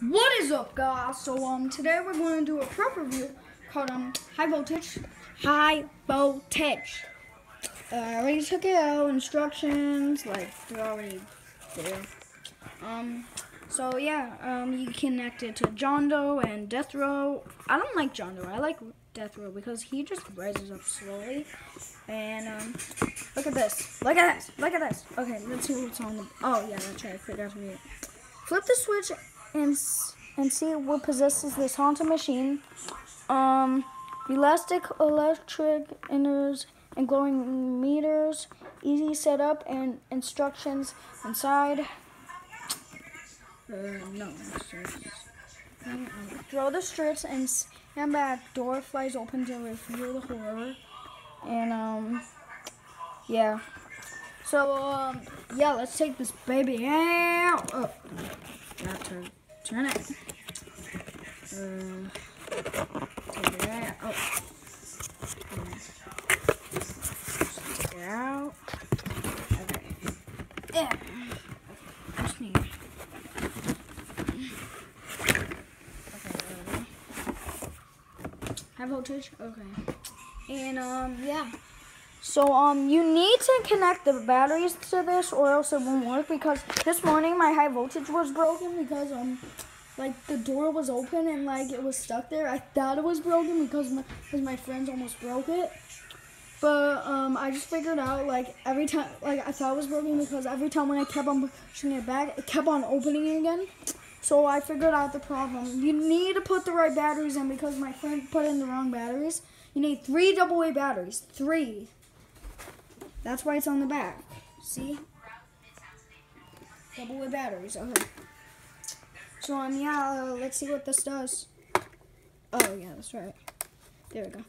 What is up, guys? So um, today we're going to do a prep review called um high voltage, high voltage. Uh, I already took it out. Instructions like they're already there. Um, so yeah, um, you connect it to John Doe and Death Row. I don't like John Doe. I like Death Row because he just rises up slowly. And um, look at this. Look at this. Look at this. Okay, let's see what's on the. Oh yeah, that's right. I forgot to mute. Flip the switch and and see what possesses this haunted machine. Um, elastic electric inners and glowing meters, easy setup and instructions inside. Uh, no. Throw the strips and stand back. Door flies open to reveal the horror. And um, yeah. So um, yeah, let's take this baby out. Oh, got to turn it. Uh, take it out. Oh. Take it out. Okay. Okay? High voltage? Okay. And um, yeah. So um, you need to connect the batteries to this, or else it won't work. Because this morning my high voltage was broken because um, like the door was open and like it was stuck there. I thought it was broken because my because my friends almost broke it. But um, I just figured out like every time like I thought it was broken because every time when I kept on pushing it back, it kept on opening again. So I figured out the problem. You need to put the right batteries in because my friend put in the wrong batteries. You need three double A batteries. Three. That's why it's on the back. See? Double A batteries. Okay. So um yeah, uh, let's see what this does. Oh yeah, that's right. There we go.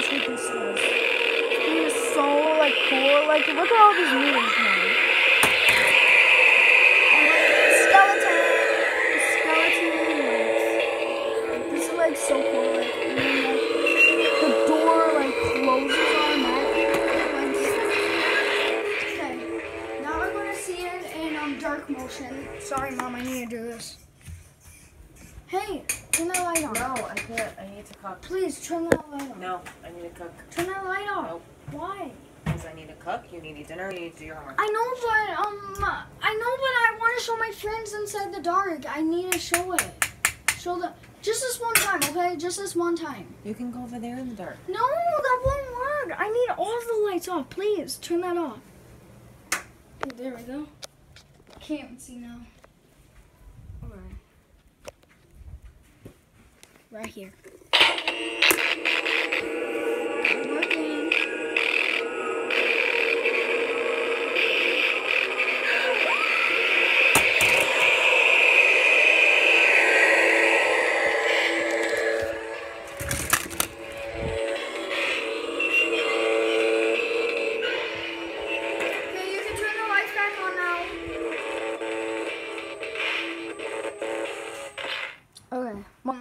See what this does. This is so like cool. Like look at all these meters Sorry, mom. I need to do this. Hey, turn that light on. No, I can't. I need to cook. Please turn that light on. No, I need to cook. Turn that light on. Nope. Why? Because I need to cook, you need to eat dinner, you need to do your homework. I know, but um, I know, but I want to show my friends inside the dark. I need to show it. Show them just this one time, okay? Just this one time. You can go over there in the dark. No, that won't work. I need all the lights off. Please turn that off. There we go. Can't see now. Alright. Right here.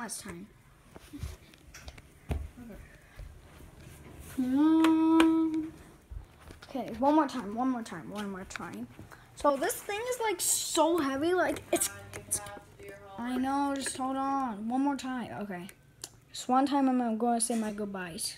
Last time. Okay, one more time, one more time, one more time. So this thing is like so heavy, like it's. it's I know, just hold on. One more time. Okay. Just one time I'm to say my goodbyes.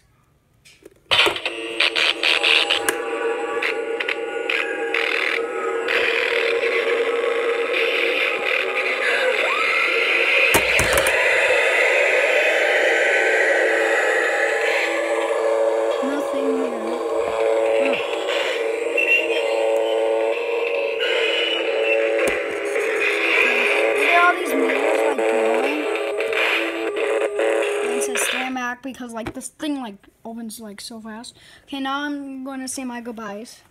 Back because like this thing like opens like so fast. Okay, now I'm going to say my goodbyes.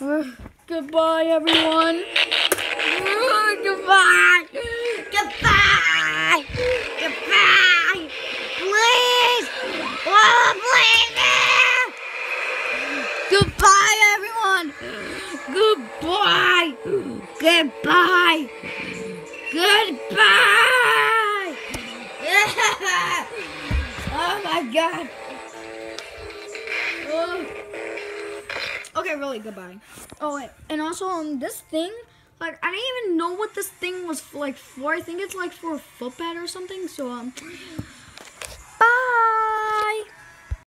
Ugh, goodbye, everyone. Ugh, goodbye. Goodbye. Goodbye. Please. Oh, please. Goodbye, everyone. Goodbye. Goodbye. Goodbye. God. Oh. Okay, really, goodbye. Oh wait, and also um this thing, like I didn't even know what this thing was like for. I think it's like for a footpad or something. So um,